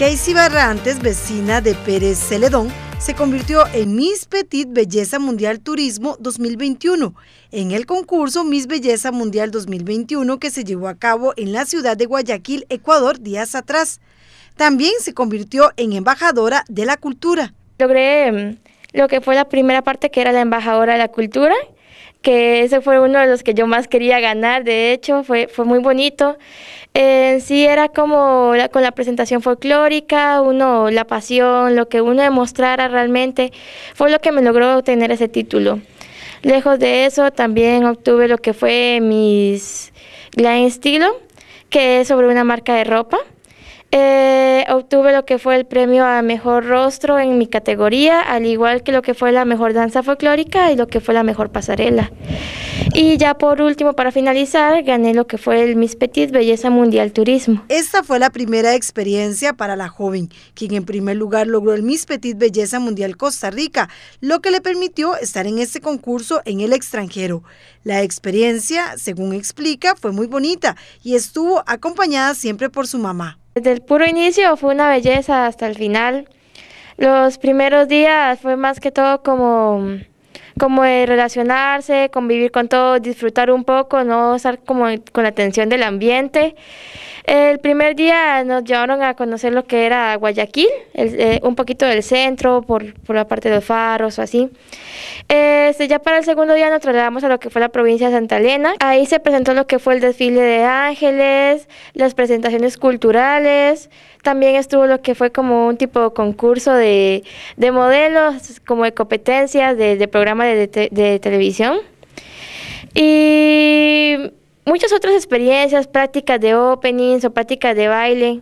Casey Barrantes, vecina de Pérez Celedón, se convirtió en Miss Petit Belleza Mundial Turismo 2021 en el concurso Miss Belleza Mundial 2021 que se llevó a cabo en la ciudad de Guayaquil, Ecuador, días atrás. También se convirtió en embajadora de la cultura. Logré mm, lo que fue la primera parte que era la embajadora de la cultura que ese fue uno de los que yo más quería ganar, de hecho, fue, fue muy bonito. En sí era como con la presentación folclórica, uno, la pasión, lo que uno demostrara realmente, fue lo que me logró obtener ese título. Lejos de eso, también obtuve lo que fue mis Glam Estilo, que es sobre una marca de ropa. Eh, obtuve lo que fue el premio a mejor rostro en mi categoría, al igual que lo que fue la mejor danza folclórica y lo que fue la mejor pasarela. Y ya por último, para finalizar, gané lo que fue el Miss Petit Belleza Mundial Turismo. Esta fue la primera experiencia para la joven, quien en primer lugar logró el Miss Petit Belleza Mundial Costa Rica, lo que le permitió estar en este concurso en el extranjero. La experiencia, según explica, fue muy bonita y estuvo acompañada siempre por su mamá. Desde el puro inicio fue una belleza hasta el final. Los primeros días fue más que todo como, como de relacionarse, convivir con todos, disfrutar un poco, no estar como con la atención del ambiente. El primer día nos llevaron a conocer lo que era Guayaquil, eh, un poquito del centro, por, por, la parte de los faros o así. Este, ya para el segundo día nos trasladamos a lo que fue la provincia de Santa Elena. Ahí se presentó lo que fue el desfile de ángeles, las presentaciones culturales. También estuvo lo que fue como un tipo de concurso de, de modelos, como de competencias de, de programas de, de televisión. Y muchas otras experiencias, prácticas de openings o prácticas de baile.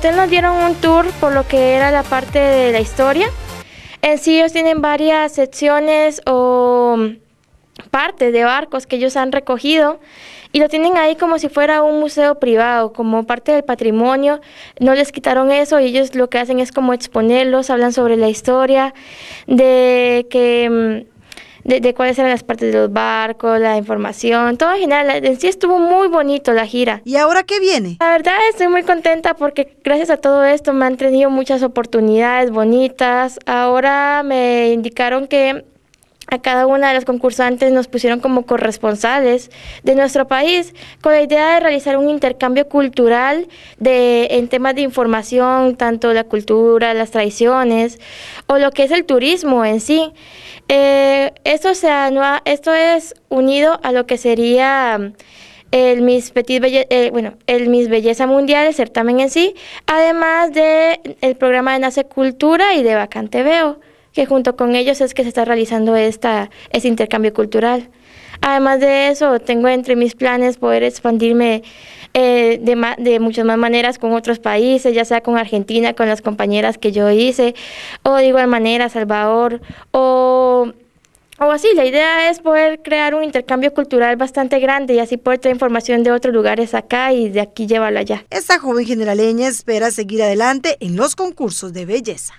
Hotel nos dieron un tour por lo que era la parte de la historia. En sí ellos tienen varias secciones o partes de barcos que ellos han recogido y lo tienen ahí como si fuera un museo privado, como parte del patrimonio. No les quitaron eso y ellos lo que hacen es como exponerlos, hablan sobre la historia, de que mm, de, cuáles eran las partes de los barcos, la información, todo en general. En sí estuvo muy bonito la gira. ¿Y ahora qué viene? La verdad estoy muy contenta porque gracias a todo esto me han tenido muchas oportunidades bonitas. Ahora me indicaron que a cada una de las concursantes nos pusieron como corresponsales de nuestro país con la idea de realizar un intercambio cultural de, en temas de información, tanto la cultura, las tradiciones o lo que es el turismo en sí. Eh, esto, se esto es unido a lo que sería el Miss Petit eh, bueno, el Miss Belleza Mundial, el certamen en sí, además de el programa de Nace Cultura y de Vacante Veo que junto con ellos es que se está realizando esta, este intercambio cultural. Además de eso, tengo entre mis planes poder expandirme eh, de, de muchas más maneras con otros países, ya sea con Argentina, con las compañeras que yo hice, o de igual manera Salvador, o, o así. La idea es poder crear un intercambio cultural bastante grande y así poder traer información de otros lugares acá y de aquí llevarla allá. Esta joven generaleña espera seguir adelante en los concursos de belleza.